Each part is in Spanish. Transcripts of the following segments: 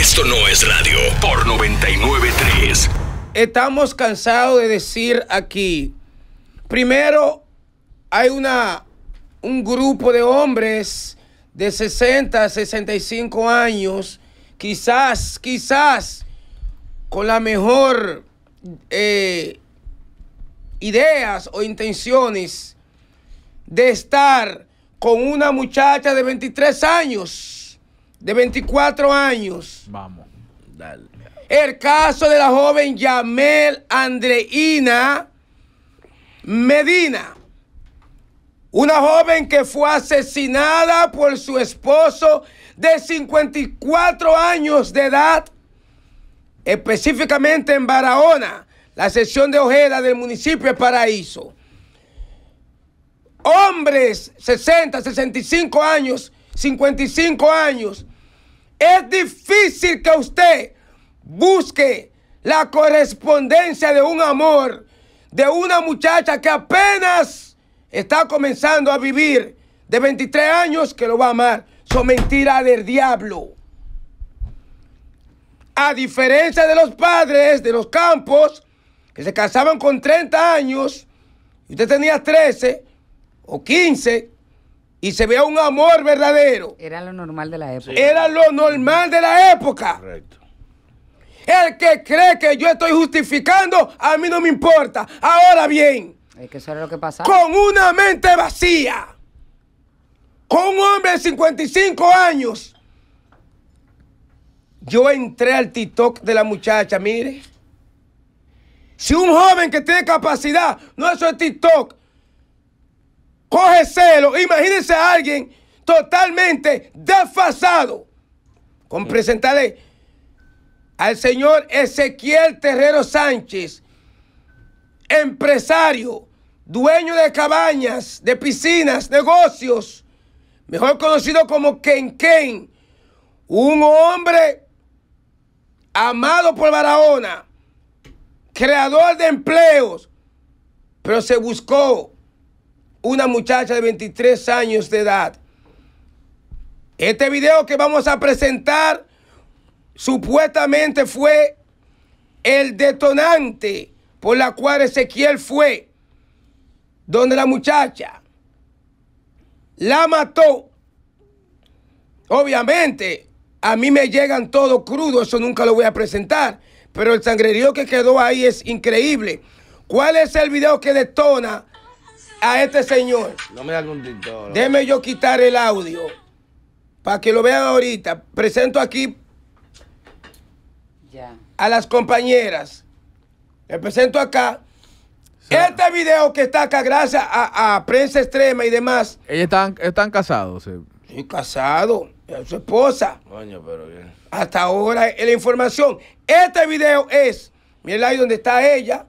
Esto no es radio por 993. Estamos cansados de decir aquí, primero hay una, un grupo de hombres de 60, 65 años, quizás, quizás con la mejor eh, ideas o intenciones de estar con una muchacha de 23 años, de 24 años. Vamos. Dale. El caso de la joven Yamel Andreina Medina. Una joven que fue asesinada por su esposo de 54 años de edad, específicamente en Barahona, la sección de Ojeda del municipio de Paraíso. Hombres 60, 65 años, 55 años. Es difícil que usted busque la correspondencia de un amor de una muchacha que apenas está comenzando a vivir de 23 años que lo va a amar. Son mentiras del diablo. A diferencia de los padres de los campos que se casaban con 30 años y usted tenía 13 o 15 y se veía un amor verdadero. Era lo normal de la época. Era lo normal de la época. Correcto. El que cree que yo estoy justificando, a mí no me importa. Ahora bien, Es que eso era lo que pasaba. con una mente vacía, con un hombre de 55 años, yo entré al TikTok de la muchacha, mire. Si un joven que tiene capacidad, no eso es TikTok, coge celo, imagínense a alguien totalmente desfasado con presentarle al señor Ezequiel Terrero Sánchez, empresario, dueño de cabañas, de piscinas, negocios, mejor conocido como Ken Ken, un hombre amado por Barahona, creador de empleos, pero se buscó una muchacha de 23 años de edad. Este video que vamos a presentar supuestamente fue el detonante por la cual Ezequiel fue donde la muchacha la mató. Obviamente, a mí me llegan todo crudo, eso nunca lo voy a presentar, pero el sangrerío que quedó ahí es increíble. ¿Cuál es el video que detona a este señor? No me da algún TikTok. Déjeme yo quitar el audio para que lo vean ahorita. Presento aquí Ya. a las compañeras. Le presento acá. Este video que está acá, gracias a, a Prensa Extrema y demás. Ellos están, están casados. sí. Es su esposa. Coño, pero bien. Hasta ahora la información. Este video es, miren ahí donde está ella,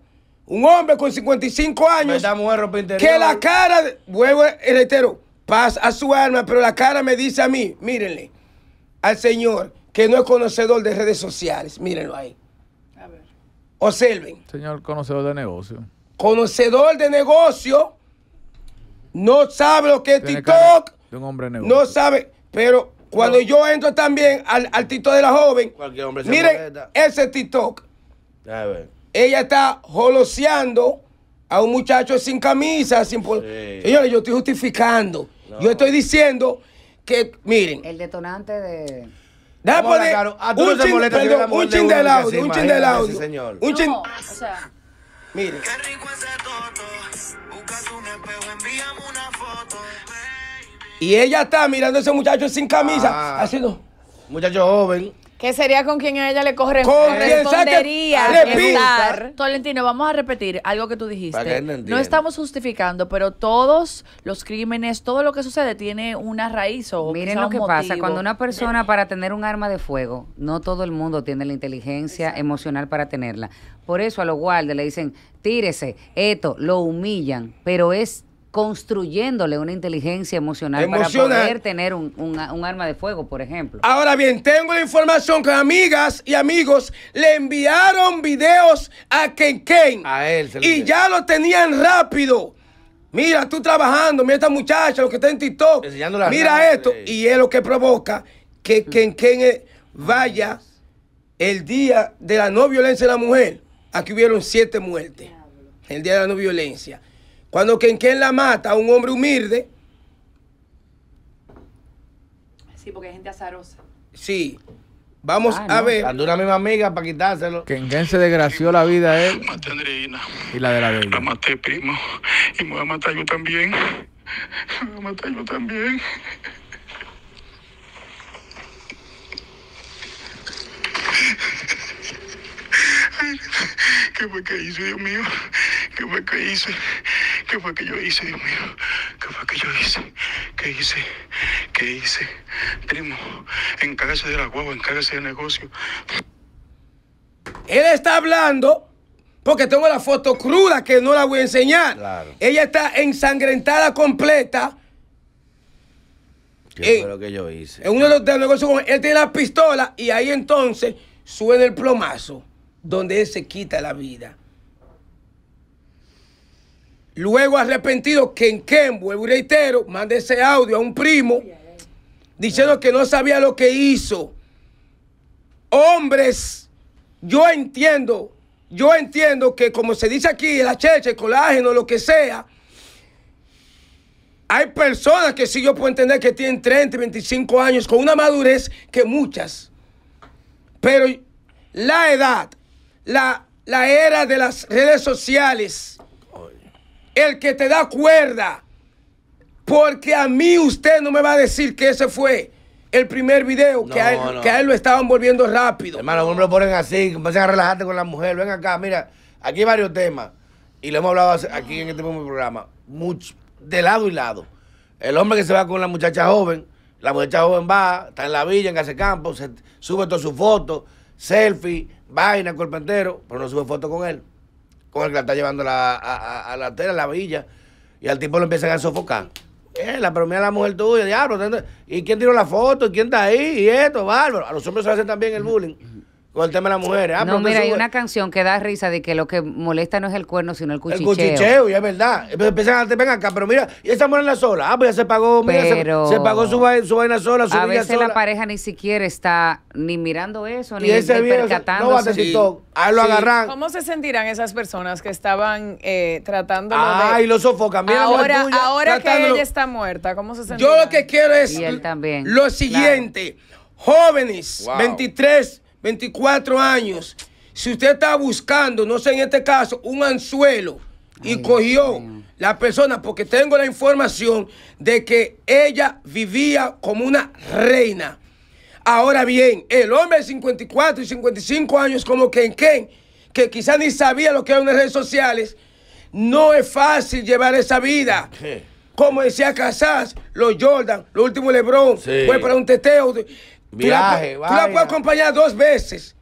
un hombre con 55 años. Mujer. Que la cara, vuelvo y reitero, paz a su alma, pero la cara me dice a mí, mírenle, al señor que no es conocedor de redes sociales, mírenlo ahí. Observen, Señor conocedor de negocio. conocedor de negocio, no sabe lo que es Tiene TikTok, De un hombre de negocio. no sabe, pero cuando yo entro también al, al TikTok de la joven, Cualquier hombre se miren molesta. ese TikTok, A ver. Ella está joloseando a un muchacho sin camisa, sin pol- Sí. Señores, yo estoy justificando. No. Yo estoy diciendo que, miren, El detonante de. déjame poner. Ah, no un te chin, perdón, un de chin uno del audio, un chin del audio. señor. Un chin, No, o sea, miren. Qué rico ese toto. Buscas un espejo, envíame una foto. Y ella está mirando a ese muchacho sin camisa, Ah. haciendo. Muchacho joven. ¿Qué sería con quien a ella le corre Con estar? Tolentino, vamos a repetir algo que tú que dijiste. no estamos justificando, pero todos los crímenes, todo lo que sucede tiene una raíz o Miren lo que pasa, cuando una persona para tener un arma de fuego, no todo el mundo tiene la inteligencia emocional para tenerla. Por eso a los guardias le dicen, tírese, esto, lo humillan, pero es construyéndole una inteligencia emocional, Emocional. para poder tener un, un- un arma de fuego, por ejemplo. Ahora bien, tengo la información que amigas y amigos le enviaron videos a Ken Ken. A él se Y ya lo tenían rápido. Mira, tú trabajando, mira esta muchacha, lo que está en TikTok. Mira esto. Y es lo que provoca que Ken Ken eh, vaya el día de la no violencia de la mujer, aquí hubieron siete muertes. El día de la no violencia. Cuando quien quien la mata a un hombre humilde, Sí, porque hay gente azarosa. sí. Vamos Ah, a no. ver. Ando una misma amiga para quitárselo. Que en quien se desgració la vida a él Maté a Andreina. y la de la de La maté, primo. Y me voy a matar yo también. Me voy a matar yo también. ¿Qué fue que hice, Dios mío? ¿Qué fue que hice? ¿Qué fue que yo hice, Dios mío? ¿Qué fue que yo hice? ¿Qué hice? ¿Qué hice? Primo, encárgase de la guagua, encárgase del negocio. Él está hablando porque tengo la foto cruda que no la voy a enseñar. Claro. Ella está ensangrentada completa. ¿Qué Eh, fue lo que yo hice? En uno de los, de los negocios, con- él tiene la pistola y ahí entonces suena el plomazo, donde él se quita la vida. Luego arrepentido, Ken, vuelvo y reitero, manda ese audio a un primo diciendo que no sabía lo que hizo. Hombres, yo entiendo, yo entiendo que como se dice aquí, la cheche, el colágeno, lo que sea, hay personas que sí yo puedo entender que tienen 30, 25 años con una madurez que muchas. Pero la edad, la, la era de las redes sociales, el que te da cuerda, porque a mí usted no me va a decir que ese fue el primer video, que, a él, no. que a él lo estaban volviendo rápido. Hermano, hombres lo ponen así, empiezan a relajarte con la mujer. Ven acá, mira, aquí hay varios temas. Y lo hemos hablado aquí en este mismo programa. Mucho, de lado y lado. El hombre que se va con la muchacha joven, la muchacha joven va, está en la villa, en Casecampo, se sube todas sus fotos, selfie, vaina, cuerpo entero, pero no sube foto con él. Con el que la está llevando a la, a, a- la tela, a la villa. Y al tipo lo empiezan a sofocar. Eh, la pero mira la mujer tuya, diablo. ¿dónde- ¿Y quién tiró la foto? ¿Y quién está ahí? Y esto, bárbaro. A los hombres se hacen también el bullying con el tema de las mujeres. Ah, no, pero usted mira, hay una canción que da risa de que lo que molesta no es el cuerno, sino el El cuchicheo. cuchicheo, y es verdad. Entonces empiezan a ven acá, pero mira, y esa mujer en la sola. Ah, pues ya se pagó, mira, se- Pero- se, pagó su, vai- su vaina sola, su A veces sola. la pareja ni siquiera está ni mirando eso, ni, y ese ni no percatándose. tener TikTok. A él lo Sí. agarran. ¿Cómo se sentirán esas personas que estaban eh, tratándolo Ah, de... y lo sofocan. Mira ahora, tuya. ahora que ella está muerta, ¿cómo se sentirán? Yo lo que quiero es Y él también, lo siguiente. Jóvenes, Wow. 23, 24 años. Si usted está buscando, no sé en este caso, un anzuelo y Ay, cogió la persona, porque tengo la información de que ella vivía como una reina. Ahora bien, el hombre de 54 y 55 años como Ken Ken, que quizás ni sabía lo que eran las redes sociales, no es fácil llevar esa vida. Como decía Casas, los Jordan, los últimos LeBron, Sí. fue para un teteo. Tú la, Viaje, tú la puedes acompañar dos veces,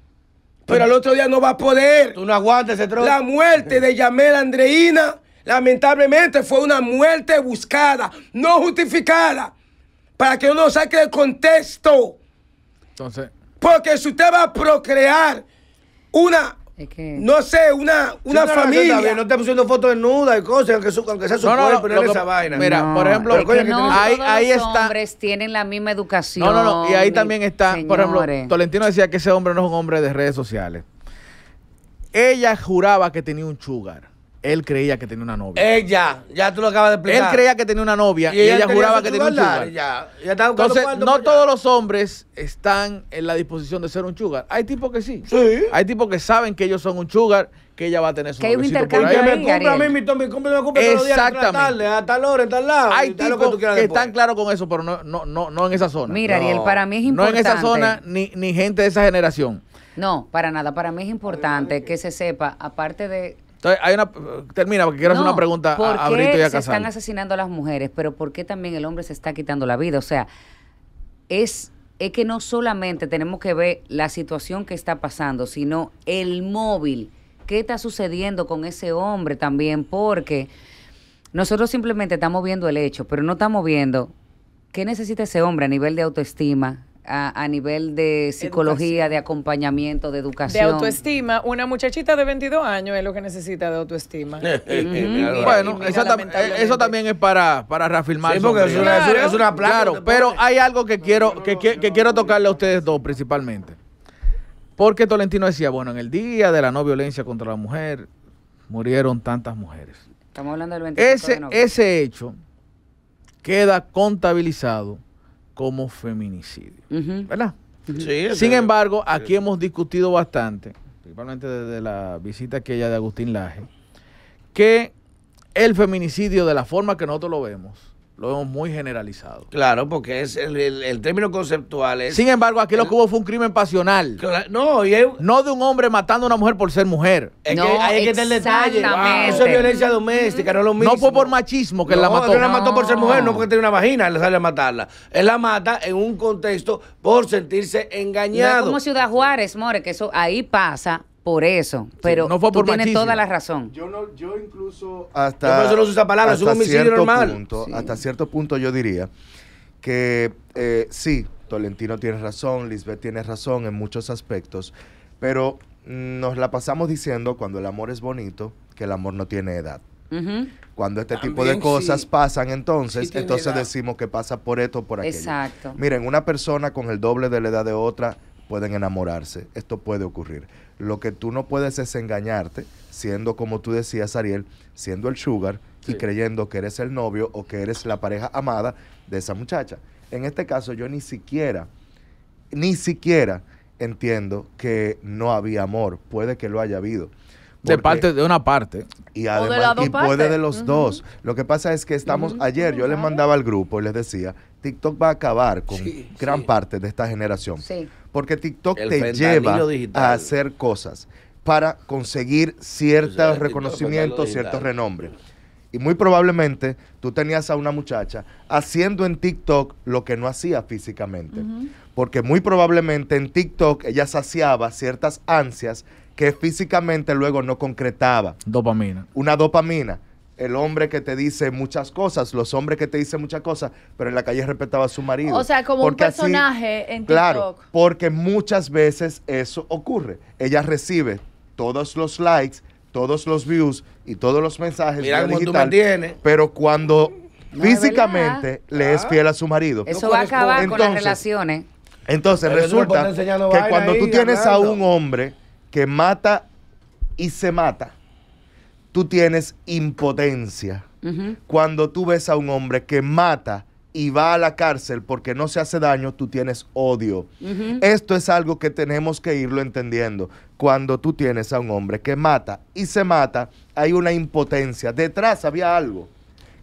pero al otro día no va a poder. Tú no aguantas ese trozo. La muerte de Yamel Andreina, lamentablemente, fue una muerte buscada, no justificada, para que uno saque el contexto. Entonces, Porque si usted va a procrear una, Es que- no sé, una, Sí, una está familia. bien, No te pusiendo fotos desnudas y cosas, aunque, su- aunque sea su No, no, cuerpo, no, no, lo que- esa vaina. mira, No, por ejemplo, es que no ahí- todos ahí los está- hombres tienen la misma educación. no, no, no. Y ahí también está, por ejemplo. Tolentino decía que ese hombre no es un hombre de redes sociales. Ella juraba que tenía un sugar. Él creía que tenía una novia. Ella, ya tú lo acabas de Él explicar. creía que tenía una novia y, ella, juraba que tenía un sugar Ya, ya Entonces, no todos los hombres están en la disposición de ser un sugar. Hay tipos que sí. Sí. Hay tipos que saben que ellos son un sugar, que ella va a tener su Que hay un por intercambio ahí. me a mí, Ariel. mi Tommy, cumple, me cumple todos los días, a tarde, a tal hora, en tal lado. Hay lo tipos tú que, están claros con eso, pero no, no, no, no en esa zona. Mira, Ariel, No. para mí es no en importante. esa zona ni, ni gente de esa generación. No, para nada. Para mí es importante que se sepa, aparte de Entonces, hay una. Termina, porque quiero hacer una pregunta ¿por a, a Brito y a se están Casal. asesinando a las mujeres? Pero ¿por qué también el hombre se está quitando la vida? O sea, es, es que no solamente tenemos que ver la situación que está pasando, sino el móvil. ¿Qué está sucediendo con ese hombre también? Porque nosotros simplemente estamos viendo el hecho, pero no estamos viendo qué necesita ese hombre a nivel de autoestima, a, a nivel de psicología, de acompañamiento, de De educación. autoestima, una muchachita de 22 años es lo que necesita de autoestima. Bueno, mira, esa tam- lamentablemente. eso también es para, para reafirmar. Sí, porque es una, Claro. es una placa. Claro, pero hay algo que quiero, que, que- que quiero tocarle a ustedes dos principalmente. Porque Tolentino decía, bueno, en el día de la no violencia contra la mujer murieron tantas mujeres. Estamos hablando del 25 de Ese, noviembre. ese hecho queda contabilizado como feminicidio. ¿verdad? Sí, Sin embargo, aquí hemos discutido bastante, principalmente desde la visita aquella de Agustín Laje, que el feminicidio de la forma que nosotros lo vemos, lo vemos muy generalizado. Claro, porque es el, el- el término conceptual es... Sin embargo, aquí lo que hubo fue un crimen pasional, No, y es, no de un hombre matando a una mujer por ser mujer. es No, que hay que tener detalle. exactamente. Eso es violencia doméstica, no es lo mismo. No fue por machismo que no, la mató. él la mató por ser mujer, no No. porque tenía una vagina, él sale a matarla. Él la mata en un contexto por sentirse No es engañado. como Ciudad Juárez, More, que eso ahí pasa por eso. Pero no fue tú por tienes machismo. toda la razón. Yo no, yo incluso Yo hasta por eso no uso esa palabra, es un hasta homicidio cierto normal. punto- Sí. Hasta cierto punto yo diría que eh, sí, Tolentino tiene razón, Lisbeth tiene razón en muchos aspectos, pero nos la pasamos diciendo cuando el amor es bonito que el amor no tiene edad. Cuando este tipo de cosas sí. pasan, entonces, Sí entonces edad. decimos que pasa por esto o por aquello. Exacto. Miren, una persona con el doble de la edad de otra pueden enamorarse. Esto puede ocurrir. Lo que tú no puedes es engañarte, siendo como tú decías, Ariel, siendo el sugar y creyendo que eres el novio o que eres la pareja amada de esa muchacha. En este caso, yo ni siquiera, ni siquiera entiendo que no había amor. Puede que lo haya habido. De parte de una parte. y de además, y puede partes. de los dos. Lo que pasa es que estamos, ayer yo les mandaba al grupo y les decía, TikTok va a acabar con Sí, gran sí. parte de esta generación. Sí. Porque TikTok El te lleva digital. a hacer cosas para conseguir ciertos O sea, TikTok, reconocimientos, ciertos digital. renombre. Y muy probablemente tú tenías a una muchacha haciendo en TikTok lo que no hacía físicamente. Porque muy probablemente en TikTok ella saciaba ciertas ansias que físicamente luego no concretaba Dopamina. una dopamina. El hombre que te dice muchas cosas, los hombres que te dicen muchas cosas, pero en la calle respetaba a su marido. O sea, como Porque un así- personaje en TikTok. Claro, porque muchas veces eso ocurre. Ella recibe todos los likes, todos los views y todos los mensajes Mira tú digital, me tienes. pero cuando No, es físicamente le es Ah. fiel a su marido. Eso va a acabar con las Entonces, relaciones. entonces Pero resulta que cuando tú tienes a un hombre que mata y se mata, tú tienes impotencia. Cuando tú ves a un hombre que mata y va a la cárcel porque no se hace daño, tú tienes odio. Esto es algo que tenemos que irlo entendiendo. Cuando tú tienes a un hombre que mata y se mata, hay una impotencia. Detrás había algo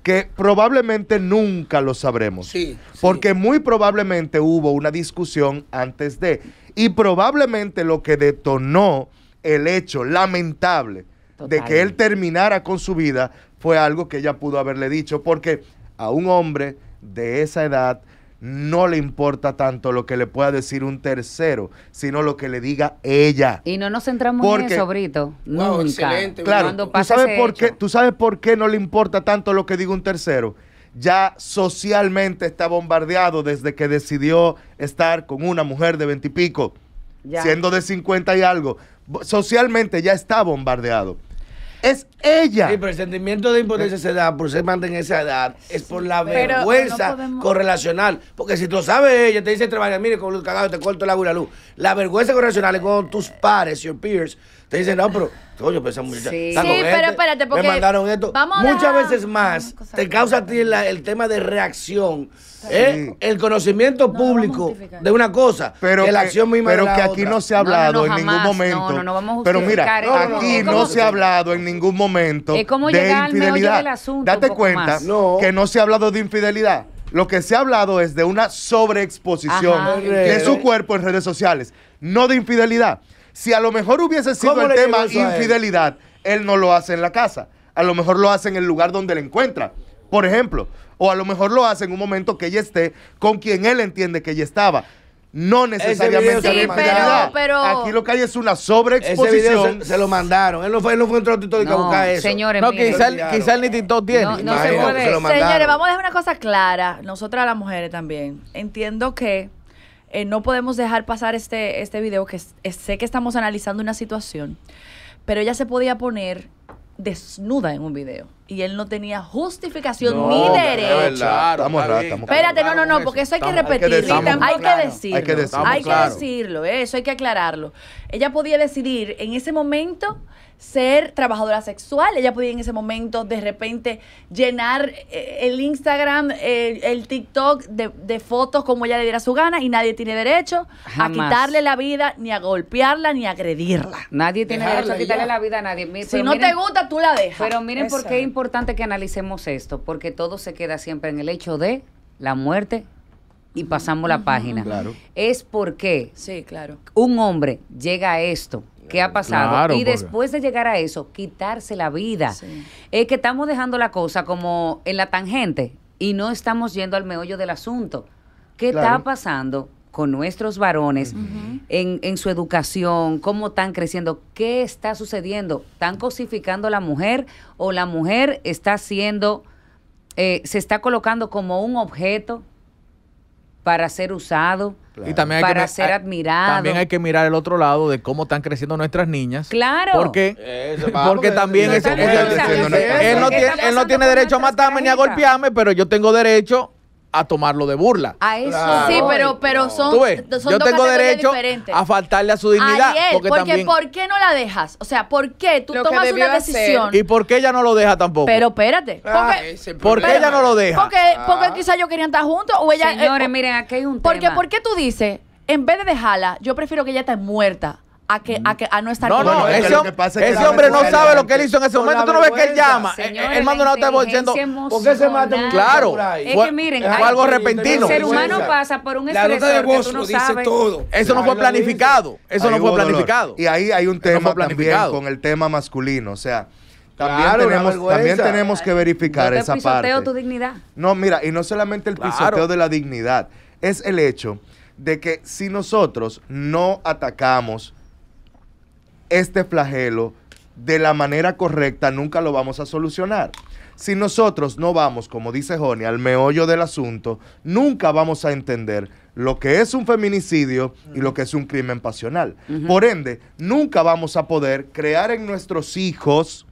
que probablemente nunca lo sabremos. Sí, sí. Porque muy probablemente hubo una discusión antes de. Y probablemente lo que detonó el hecho lamentable de que él terminara con su vida fue algo que ella pudo haberle dicho. Porque a un hombre de esa edad no le importa tanto lo que le pueda decir un tercero, sino lo que le diga ella. Y no nos centramos en eso, Brito. Wow, Nunca. excelente. Claro, ¿tú sabes, por qué. ¿tú sabes por qué no le importa tanto lo que diga un tercero? Ya socialmente está bombardeado desde que decidió estar con una mujer de veintipico, Ya. siendo de 50 y algo. Socialmente ya está bombardeado. Es ella. Sí, pero el sentimiento de impotencia se da por ser mantén en esa edad, es por la pero vergüenza no podemos- correlacional. Porque si tú sabes ella, te dice trabajar, mire, con luz cagado te corto el agua y la luz. La vergüenza correlacional es cuando tus pares, your peers, te dicen, no, pero, coño, pues esa muchacha Sí. está Sí, con pero este, espérate, porque Me mandaron esto. vamos Muchas veces más te causa a ti la- el tema de reacción, ¿eh? Sí. el conocimiento no público de una cosa, pero que la acción misma pero de la que aquí otra. no se ha No, no, hablado no, en jamás. ningún momento. No, no, no vamos a pero mira, aquí no, no, no, se ha hablado en ningún momento Es como de llegar al meollo infidelidad. del asunto Date cuenta que no se ha hablado de infidelidad. Lo que se ha hablado es de una sobreexposición Ajá. de su cuerpo en redes sociales, no de infidelidad. Si a lo mejor hubiese sido ¿Cómo el tema él? infidelidad, él no lo hace en la casa. A lo mejor lo hace en el lugar donde le encuentra, por ejemplo. O a lo mejor lo hace en un momento que ella esté con quien él entiende que ella estaba. No necesariamente video de se lo infidelidad. mandaron. pero- Aquí lo que hay es una sobreexposición. se, se lo mandaron. Él no fue, él no fue un troto y a No, buscar eso. señores, No, miren. quizá, ni TikTok tiene. No, no se puede. se. Señores, vamos a dejar una cosa clara, nosotras las mujeres también. Entiendo que eh, no podemos dejar pasar este, este video, que es- es- sé que estamos analizando una situación, pero ella se podía poner desnuda en un video. y él no tenía justificación No, ni derecho. verdad. Claro, Estamos bien. estamos Espérate, no, claro no, no, porque eso hay que Estamos- hay que repetirlo. Hay que Claro. decirlo. Hay que decirlo. Hay que Claro. decirlo, eso hay que aclararlo. Ella podía decidir en ese momento ser trabajadora sexual, ella podía en ese momento de repente llenar eh, el Instagram, el TikTok de, de fotos como ella le diera su gana y nadie tiene derecho Jamás. a quitarle la vida, ni a golpearla, ni a agredirla. Nadie tiene Dejarla derecho a quitarle ya. la vida a nadie. Si no miren- te gusta, tú la dejas. Pero miren por qué es importante que analicemos esto, porque todo se queda siempre en el hecho de la muerte y pasamos la página. Claro. Es porque sí, claro. un hombre llega a esto que ha pasado Claro, y porque- después de llegar a eso, quitarse la vida. Sí. Es que estamos dejando la cosa como en la tangente y no estamos yendo al meollo del asunto. ¿Qué Claro. está pasando con nuestros varones en, en su educación? ¿Cómo están creciendo? ¿Qué está sucediendo? ¿Están cosificando a la mujer o la mujer está siendo, eh, se está colocando como un objeto para ser usado? Y también hay que para mi- ser hay- admirado. También hay que mirar el otro lado de cómo están creciendo nuestras niñas. Claro. Porque, Eso, vamos, porque que- también No ese- están ese- pensando ese- en eso. él no ¿Qué tiene, él no tiene derecho a matarme ni a golpearme, pero yo tengo derecho a tomarlo de burla. A eso Claro. Sí, pero, pero son, Tú ves, son yo dos tengo categorías derecho diferentes. a faltarle a su dignidad. Ariel, porque, porque, también, ¿por qué no la dejas? O sea, ¿por qué tú Lo tomas una hacer. decisión? ¿Y por qué ella no lo deja tampoco? Pero espérate, Ah, porque, el ¿Por qué ella no lo deja? porque, porque quizás ellos querían estar juntos o ella... Señores, eh, miren, aquí hay un porque, tema. ¿Por qué tú dices, en vez de dejarla, yo prefiero que ella esté muerta a, que, a, que, a no estar No, con no, ese, lo hom- que pasa es que ese hombre no sabe lo que él hizo en ese momento. Tú no ves que él llama. Señores, él manda una nota diciendo. inteligencia ¿Por qué se mata. Claro. Es que miren, fue hay- algo el repentino. ser humano pasa por un estresor que voz tú no dice sabes. todo. Eso no fue planificado. Eso Ahí no fue dolor. planificado. Y ahí hay un tema también con el tema masculino. O sea, también, Claro, tenemos, también tenemos que verificar Yo te esa pisoteo parte. tu dignidad. No, mira, y no solamente el Claro. pisoteo de la dignidad, es el hecho de que si nosotros no atacamos este flagelo de la manera correcta, nunca lo vamos a solucionar. Si nosotros no vamos, como dice Joni, al meollo del asunto, nunca vamos a entender lo que es un feminicidio y lo que es un crimen pasional. Por ende, nunca vamos a poder crear en nuestros hijos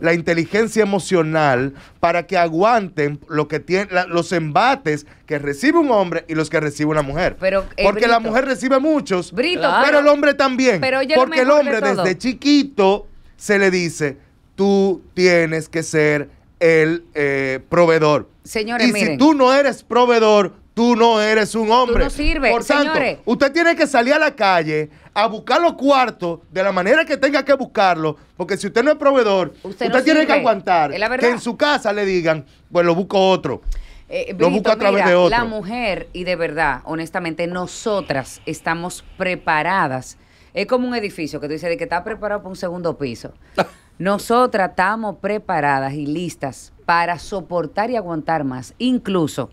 la inteligencia emocional para que aguanten lo que tiene, la- los embates que recibe un hombre y los que recibe una mujer. Pero, eh, Porque la mujer recibe muchos, Brito, pero el hombre también. pero porque el de hombre desde chiquito se le dice, tú tienes que ser el eh, proveedor. Señores, y miren. si tú no eres proveedor, tú no eres un hombre. no sirves, Por tanto, señores. usted tiene que salir a la calle a buscar los cuartos de la manera que tenga que buscarlo, porque si usted no es proveedor, Usted usted, no tiene sirve. que aguantar que en su casa le digan, pues lo busco otro. Eh, Lo busco a través mira, de otro. La mujer, y de verdad, honestamente, nosotras estamos preparadas. Es como un edificio que tú dices de que está preparado para un segundo piso. Nosotras estamos preparadas y listas para soportar y aguantar más. Incluso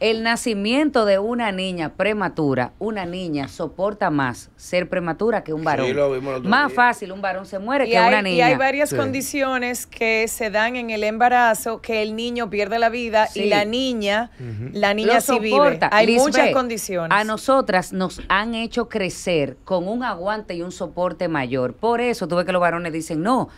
el nacimiento de una niña prematura, una niña soporta más ser prematura que un varón. lo vimos el otro más día. fácil un varón se muere Y que hay, una y niña. hay varias Sí. condiciones que se dan en el embarazo que el niño pierde la vida Sí. y la niña, la Lo niña sí vive. soporta. Hay Lisbeth, muchas condiciones. A nosotras nos han hecho crecer con un aguante y un soporte mayor. Por eso tuve que los varones dicen, no,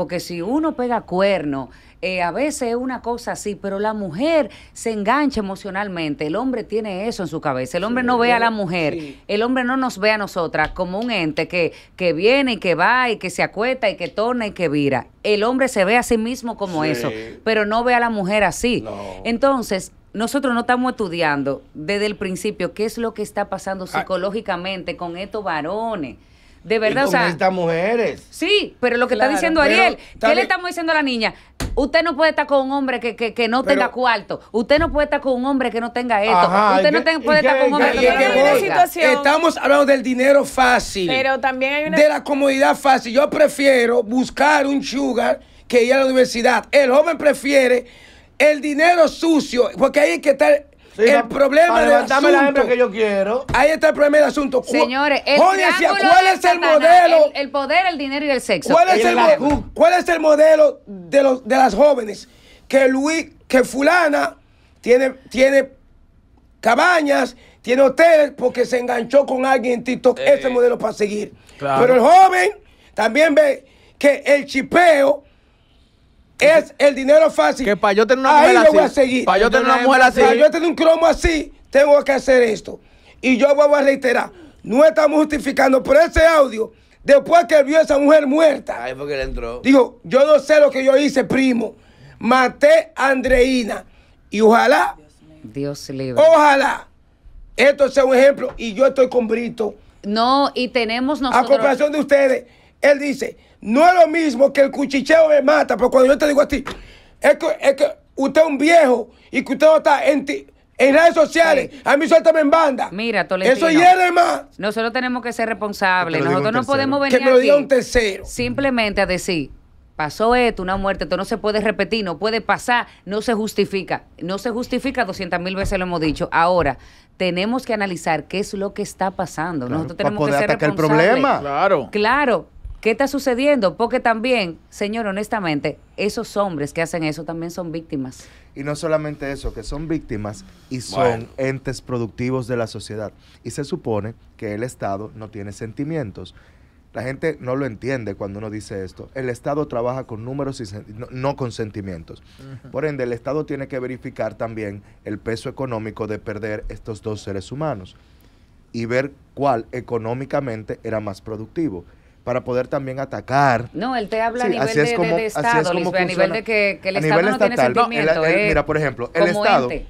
porque si uno pega cuerno, eh, a veces es una cosa así, pero la mujer se engancha emocionalmente. El hombre tiene eso en su cabeza. El hombre no ve a la mujer. sí. El hombre no nos ve a nosotras como un ente que, que viene y que va y que se acuesta y que torna y que vira. El hombre se ve a sí mismo como Sí. eso, pero no ve a la mujer así. No. Entonces, nosotros no estamos estudiando desde el principio qué es lo que está pasando Ah. psicológicamente con estos varones. De Y verdad, o sea, estas mujeres. sí, pero lo que Claro, está diciendo Ariel, ¿qué le estamos diciendo a la niña? Usted no puede estar con un hombre que, que, que no Pero- tenga cuarto. Usted no puede estar con un hombre que no tenga esto. Ajá, Usted ¿y no puede estar con un hombre que no tenga situación- Estamos hablando del dinero fácil. Pero también hay una... de la comodidad fácil. Yo prefiero buscar un sugar que ir a la universidad. El joven prefiere el dinero sucio, porque ahí hay que estar Sí, el problema del asunto. la hembra que yo quiero. Ahí está el problema del asunto. Señores, el decía, triángulo ¿cuál es el Satanás, modelo? El, el poder, el dinero y el sexo. ¿Cuál es, el, cuál es modelo de, los, de las jóvenes? Que Luis, que fulana tiene, tiene cabañas, tiene hoteles porque se enganchó con alguien en TikTok. Ese es el modelo para seguir. Claro. Pero el joven también ve que el chipeo es el dinero fácil. Que para yo tener una Ahí mujer voy a así, seguir. para yo tener una mujer así, Para yo tener un cromo así, tengo que hacer esto. Y yo voy a reiterar, no estamos justificando por ese audio, después que vio a esa mujer muerta. Ahí fue que le entró. Dijo, yo no sé lo que yo hice, primo. Maté a Andreina. Y ojalá, Dios libre. ojalá, esto sea un ejemplo. Y yo estoy con Brito. No, y tenemos A nosotros. comparación de ustedes, él dice, no es lo mismo que el cuchicheo me mata, pero cuando yo te digo a ti, es que, es que usted es un viejo y que usted no está en, ti- en redes sociales, a mí suéltame en banda. Mira, Tolentino. Eso hiere más. Nosotros tenemos que ser responsables. Que Nosotros no podemos venir Que me lo diga aquí un tercero. simplemente a decir, pasó esto, una muerte, esto no se puede repetir, no puede pasar, no se justifica. No se justifica, 200 mil veces lo hemos dicho. Ahora, tenemos que analizar qué es lo que está pasando. Claro, Nosotros para tenemos que poder ser atacar el responsables. problema. Claro. Claro. ¿Qué está sucediendo? Porque también, señor, honestamente, esos hombres que hacen eso también son víctimas. Y no solamente eso, que son víctimas y son Bueno. entes productivos de la sociedad. Y se supone que el Estado no tiene sentimientos. La gente no lo entiende cuando uno dice esto. El Estado trabaja con números y no, no con sentimientos. Por ende, el Estado tiene que verificar también el peso económico de perder estos dos seres humanos y ver cuál económicamente era más productivo para poder también atacar No, él te habla Sí, a nivel así de, es de- como- de así es Estado, como Lisbeth, a nivel de que, que el A Estado nivel no tiene estatal, no, sentimiento. el- el- eh, mira, por ejemplo, el Estado- ente.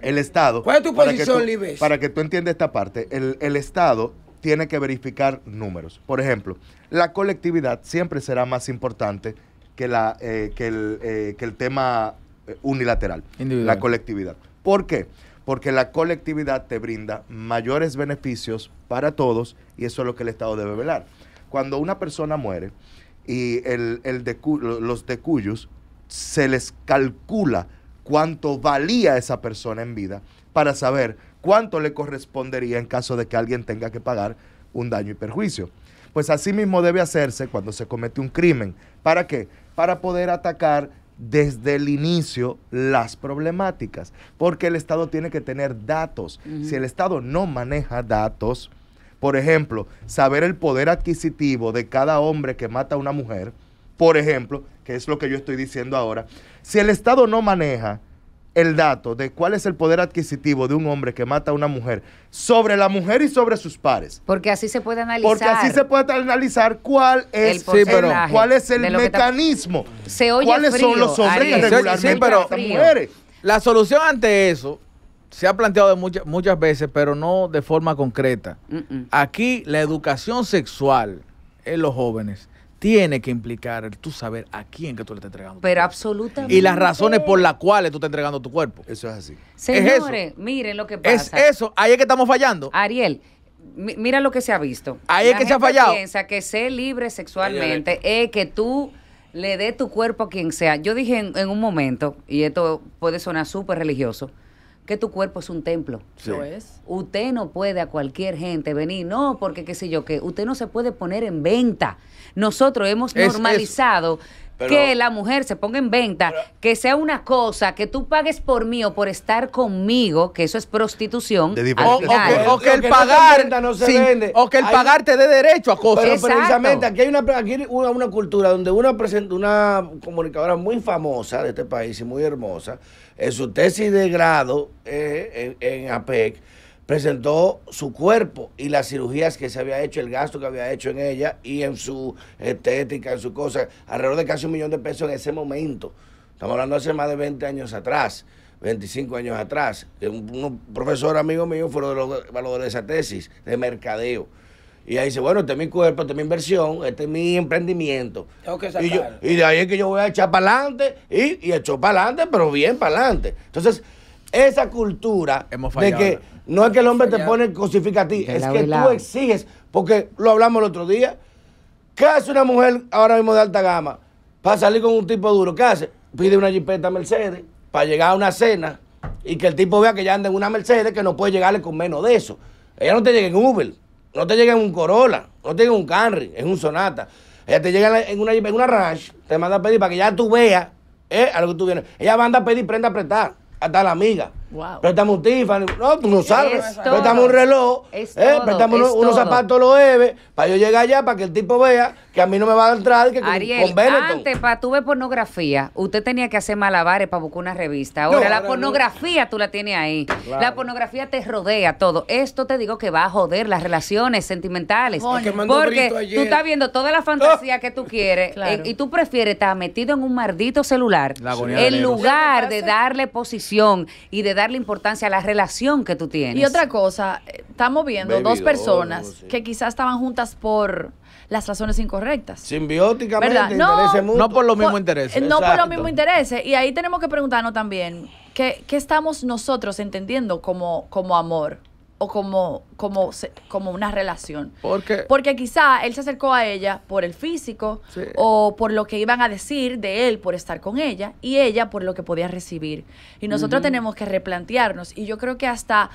el Estado. ¿Cuál es tu para que posición, tú- Libes? Para que tú entiendas esta parte, el, el Estado tiene que verificar números. Por ejemplo, la colectividad siempre será más importante que, la, eh, que, el, eh, que el tema eh, unilateral, Individual. la colectividad. ¿Por qué? Porque la colectividad te brinda mayores beneficios para todos y eso es lo que el Estado debe velar. Cuando una persona muere y el, el lo- los decuyos se les calcula cuánto valía esa persona en vida para saber cuánto le correspondería en caso de que alguien tenga que pagar un daño y perjuicio. Pues así mismo debe hacerse cuando se comete un crimen. ¿Para qué? Para poder atacar desde el inicio las problemáticas, porque el Estado tiene que tener datos. Si el Estado no maneja datos, por ejemplo, saber el poder adquisitivo de cada hombre que mata a una mujer, por ejemplo, que es lo que yo estoy diciendo ahora, si el Estado no maneja el dato de cuál es el poder adquisitivo de un hombre que mata a una mujer sobre la mujer y sobre sus pares, Porque así se puede analizar. porque así se puede analizar cuál es, El cuál es el mecanismo, Se oye cuáles son los hombres Ariel, que regularmente sí, pero- mujeres. La solución ante eso se ha planteado de muchas, muchas veces, pero no de forma concreta. Aquí la educación sexual en los jóvenes tiene que implicar el tú saber a quién que tú le estás entregando. tu Pero absolutamente. Y las razones por las cuales tú estás entregando tu cuerpo. Eso es así. Señores, miren lo que Es pasa. eso, ahí es que estamos fallando. Ariel, mi- mira lo que se ha visto. Ahí es La que se ha fallado. piensa que ser libre sexualmente es que tú le dé tu cuerpo a quien sea. Yo dije en, en un momento, y esto puede sonar súper religioso, que tu cuerpo es un templo. Lo es. Usted no puede a cualquier gente venir, no, porque qué sé yo, que usted no se puede poner en venta. Nosotros hemos Es- normalizado Pero- que la mujer se ponga en venta, que sea una cosa, que tú pagues por mí o por estar conmigo, que eso es prostitución. De O, o que, o que Lo el que no se pagar venda no se sin- vende. o que el Hay- pagar te dé derecho a cosas. Pero Exacto. precisamente aquí hay una, aquí hay una, una cultura donde una, presenta, una comunicadora muy famosa de este país y muy hermosa, en su tesis de grado eh, en, en APEC, presentó su cuerpo y las cirugías que se había hecho, el gasto que había hecho en ella y en su estética, en su cosa, alrededor de casi un millón de pesos en ese momento. Estamos hablando hace más de 20 años atrás. 25 años atrás, un, profesor amigo mío fueron de los de esa tesis de mercadeo. Y ahí dice, bueno, este es mi cuerpo, este es mi inversión, este es mi emprendimiento. Tengo que y, yo- sacarlo. y de ahí es que yo voy a echar para adelante y, y echó para adelante, pero bien para adelante. Entonces, esa cultura Hemos de que no es que el hombre te pone cosifica a ti, es que tú exiges, porque lo hablamos el otro día. ¿Qué hace una mujer ahora mismo de alta gama para salir con un tipo duro? ¿Qué hace? Pide una jipeta Mercedes para llegar a una cena y que el tipo vea que ya anda en una Mercedes que no puede llegarle con menos de eso. Ella no te llega en Uber, no te llega en un Corolla, no te llega en un Camry, en un Sonata. Ella te llega en una, en una Ranch, te manda a pedir para que ya tú veas eh, a que tú vienes. Ella manda a pedir prenda apretar, hasta la amiga. Wow. Préstame un Tiffany. No, tú no sabes. Es Préstame un reloj. Es eh, todo, préstame es unos, zapatos los Eve para yo llegar allá para que el tipo vea que a mí no me va a entrar que con, Ariel, con Benetton. antes para tu ver pornografía, usted tenía que hacer malabares para buscar una revista. Ahora No, la ahora no. pornografía tú la tienes ahí. La pornografía te rodea todo. Esto te digo que va a joder las relaciones sentimentales. Porque tú estás viendo toda la fantasía que tú quieres Claro. eh, y tú prefieres estar metido en un maldito celular en lugar de darle posición y de darle importancia a la relación que tú tienes. Y otra cosa, estamos viendo Baby dos personas que quizás estaban juntas por las razones incorrectas. Simbióticamente, ¿Verdad? No. No por los mismos intereses. No por los mismos intereses. Y ahí tenemos que preguntarnos también, ¿qué, qué estamos nosotros entendiendo como, como amor? O como, como, se- como una relación. Porque Porque quizá él se acercó a ella por el físico Sí. o por lo que iban a decir de él por estar con ella y ella por lo que podía recibir. Y nosotros tenemos que replantearnos y yo creo que hasta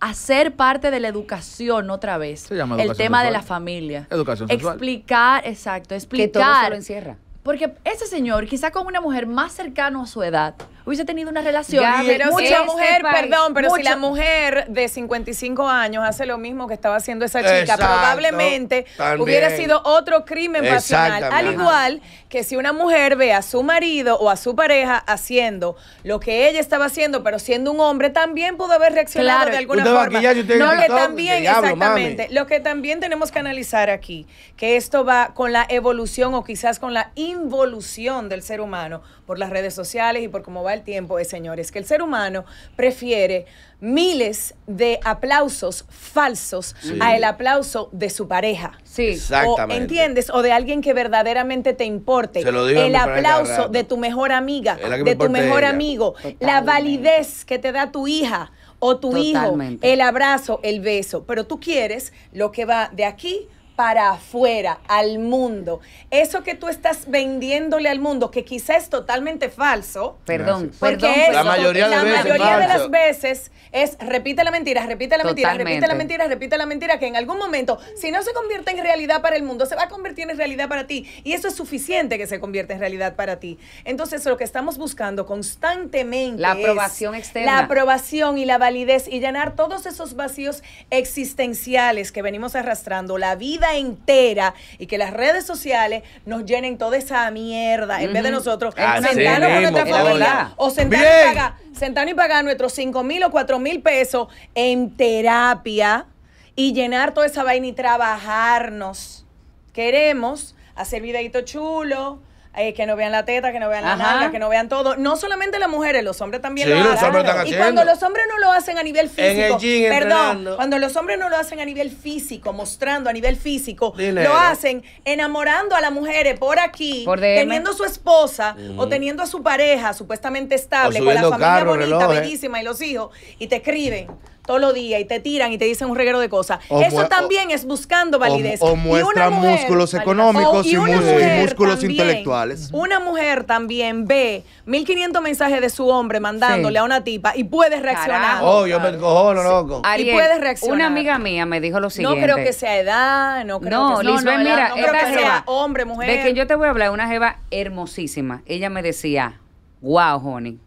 hacer parte de la educación otra vez. Se llama el tema de la familia. Educación sexual. Explicar, exacto, que todo se explicar. lo encierra. Porque ese señor, quizá con una mujer más cercana a su edad, hubiese tenido una relación. Ya, si la Este mujer, país- perdón, pero si la mujer de 55 años hace lo mismo que estaba haciendo esa chica, Exacto, probablemente también. hubiera sido otro crimen pasional. Al igual que si una mujer ve a su marido o a su pareja haciendo lo que ella estaba haciendo, pero siendo un hombre, también pudo haber reaccionado Claro. de alguna Usted forma. aquí usted no, que "Toc, también, diablo, exactamente. mami". Lo que también tenemos que analizar aquí, que esto va con la evolución o quizás con la involución del ser humano por las redes sociales y por cómo va el tiempo, es, señores, que el ser humano prefiere miles de aplausos falsos a el aplauso de su pareja. Sí. Exactamente. O, ¿Entiendes? O de alguien que verdaderamente te importe. Se lo digo el aplauso de tu mejor amiga, de tu mejor ella. amigo, la validez que te da tu hija o tu Totalmente. hijo, el abrazo, el beso. Pero tú quieres lo que va de aquí para afuera, al mundo. Eso que tú estás vendiéndole al mundo, que quizá es totalmente falso. Perdón, Porque perdón. eso, La mayoría de la veces mayoría de falso. las veces es repite la mentira, repite la mentira, repite la mentira, repite la mentira, que en algún momento, si no se convierte en realidad para el mundo, se va a convertir en realidad para ti. Y eso es suficiente que se convierta en realidad para ti. Entonces, lo que estamos buscando constantemente La es aprobación externa. La aprobación y la validez y llenar todos esos vacíos existenciales que venimos arrastrando la vida entera y que las redes sociales nos llenen toda esa mierda en vez de nosotros Así sentarnos con nuestra familia o sentar Bien. y pagar sentarnos y pagar nuestros 5 mil o 4 mil pesos en terapia y llenar toda esa vaina y trabajarnos. Queremos hacer videitos chulos, eh, que no vean la teta, que no vean la nalga, que no vean todo. No solamente las mujeres, los hombres también Sí, lo los hacen. hombres están y haciendo. cuando los hombres no lo hacen a nivel físico, En el gym perdón, entrenando. cuando los hombres no lo hacen a nivel físico, mostrando a nivel físico, Dinero. lo hacen enamorando a las mujeres por aquí, Por teniendo su esposa o teniendo a su pareja supuestamente estable, con la familia bonita, bellísima y los hijos, y te escriben todos los días y te tiran y te dicen un reguero de cosas. O Eso también es buscando validez. o Y una muestran mujer- músculos económicos O- y y músculos también- intelectuales. Una mujer también ve 1500 mensajes de su hombre mandándole Sí. a una tipa y puede reaccionar. Carajo. Oh, yo me cojono, loco. Ariel, puedes reaccionar. Una amiga mía me dijo lo No siguiente. creo que sea edad, no creo No, que sea, Lisbeth, no, mira, no creo que sea hombre, mujer. De quien yo te voy a hablar, una jeva hermosísima. Ella me decía, wow, honey,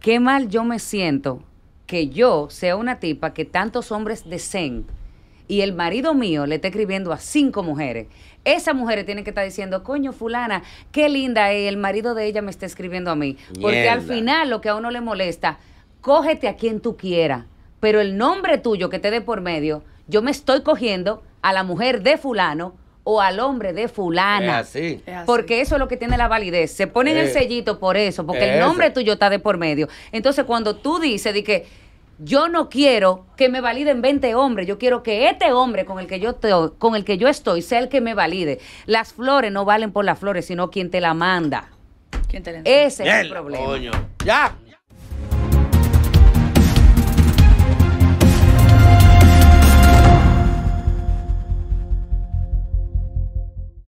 qué mal yo me siento que yo sea una tipa que tantos hombres deseen y el marido mío le está escribiendo a cinco mujeres. Esas mujeres tienen que estar diciendo, coño, fulana, qué linda es, el marido de ella me está escribiendo a mí. Porque al final lo que a uno le molesta, cógete a quien tú quieras, pero el nombre tuyo que te dé por medio, yo me estoy cogiendo a la mujer de fulano o al hombre de fulana. Es así. Es así. Porque eso es lo que tiene la validez. Se ponen el Eh, sellito por eso, porque el nombre tuyo está de por medio. Entonces, cuando tú dices de que yo no quiero que me validen 20 hombres, yo quiero que este hombre con el que yo te- con el que yo estoy sea el que me valide. Las flores no valen por las flores, sino quien te la manda. ¿Quién te la Ese es el problema. coño. Ya.